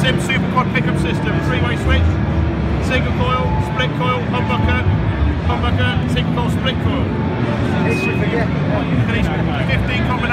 Sim Super Quad pickup system, three-way switch, single coil, split coil, humbucker, humbucker, single coil, split coil. 15 combinations.